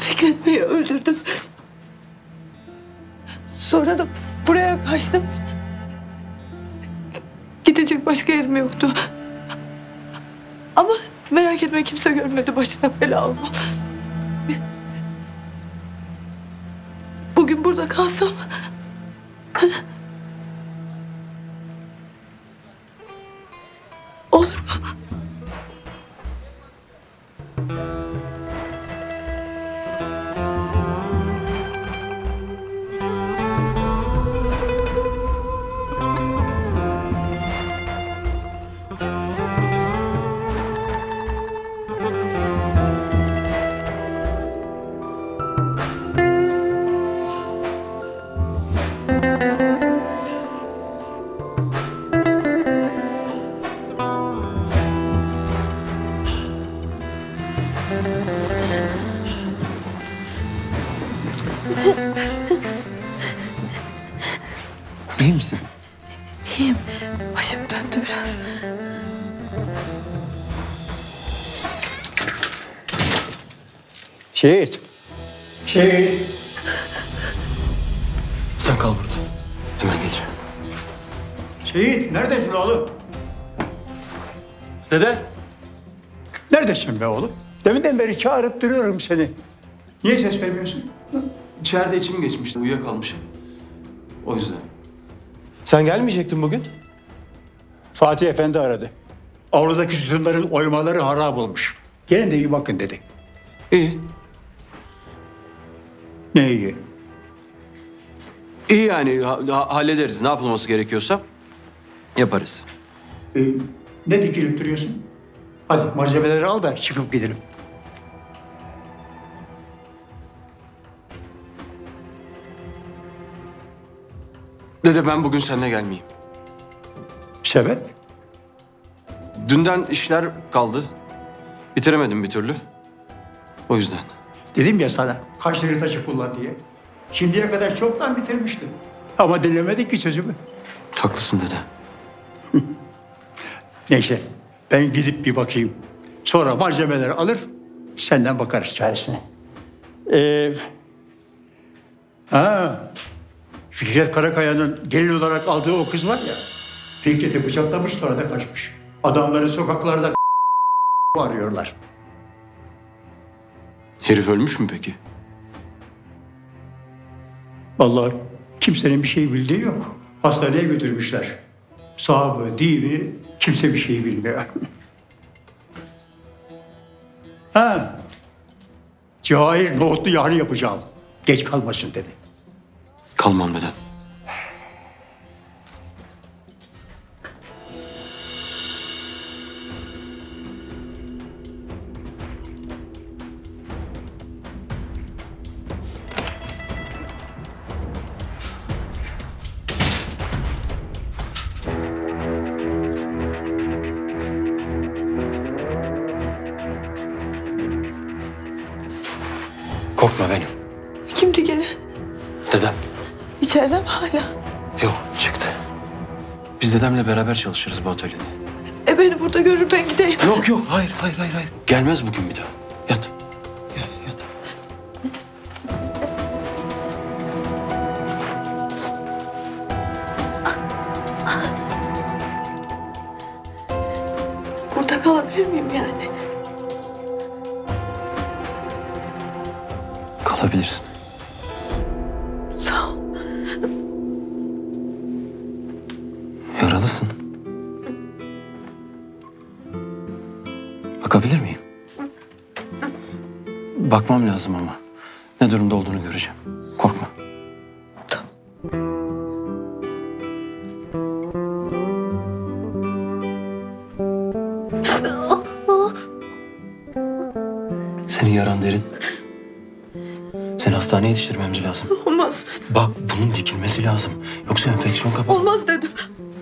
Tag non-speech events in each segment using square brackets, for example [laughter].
Fikret Bey'i öldürdüm. Sonra da buraya kaçtım. Gidecek başka yerim yoktu. Ama merak etme kimse görmedi başına bela olma. İyi misin? İyiyim. Başım döndü biraz. Şehit. Şehit. Sen kal burada. Hemen geleceğim. Şehit neredesin oğlum? Dede. Neredesin be oğlum? Deminden beri çağırıp duruyorum seni. Niye ses vermiyorsun? İçeride içim geçmişti. Uyuyakalmışım. O yüzden. Sen gelmeyecektin bugün. Fatih Efendi aradı. Avludaki sütunların oymaları harap olmuş. Gelin de iyi bakın dedi. İyi. Ne iyi? İyi yani ha- ha- hallederiz. Ne yapılması gerekiyorsa yaparız. Ee, ne dikilip duruyorsun? Hadi malzemeleri al da çıkıp gidelim. Dede ben bugün seninle gelmeyeyim. Sebep? Dünden işler kaldı. Bitiremedim bir türlü. O yüzden. Dedim ya sana kaç lira taşı kullan diye. Şimdiye kadar çoktan bitirmiştim. Ama dinlemedin ki sözümü. Haklısın dede. [laughs] Neyse ben gidip bir bakayım. Sonra malzemeleri alır senden bakarız çaresine. Ee, ha, Fikret Karakaya'nın gelin olarak aldığı o kız var ya. Fikret'i bıçaklamış sonra da kaçmış. Adamları sokaklarda [laughs] arıyorlar. Herif ölmüş mü peki? Vallahi kimsenin bir şey bildiği yok. Hastaneye götürmüşler. Sağ mı, değil mi kimse bir şey bilmiyor. [laughs] ha. Cahil nohutlu yani yapacağım. Geç kalmasın dedi. Kalmam dedem. Korkma benim. Kimdi gene? Dedem. İçeride mi hala? Yok çıktı. Biz dedemle beraber çalışırız bu atölyede. E beni burada görür ben gideyim. Yok yok hayır hayır hayır hayır. Gelmez bugün bir daha. Yat. Burada kalabilir miyim yani? Kalabilirsin. Bakabilir miyim? Bakmam lazım ama. Ne durumda olduğunu göreceğim. Korkma. Tamam. Senin yaran derin. Seni hastaneye yetiştirmemiz lazım. Olmaz. Bak bunun dikilmesi lazım. Yoksa enfeksiyon kapar. Olmaz dedim.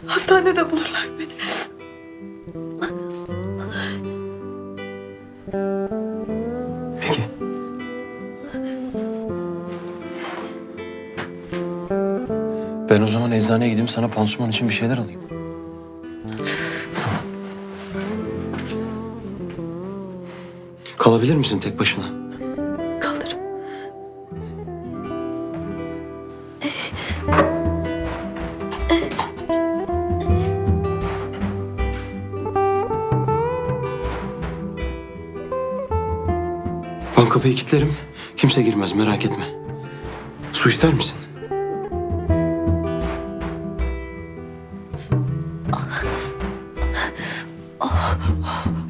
Hastanede bulurlar beni. Ben o zaman eczaneye gideyim sana pansuman için bir şeyler alayım. Kalabilir misin tek başına? Kalırım. Ben kapıyı kilitlerim. Kimse girmez merak etme. Su ister misin? Geç kalma.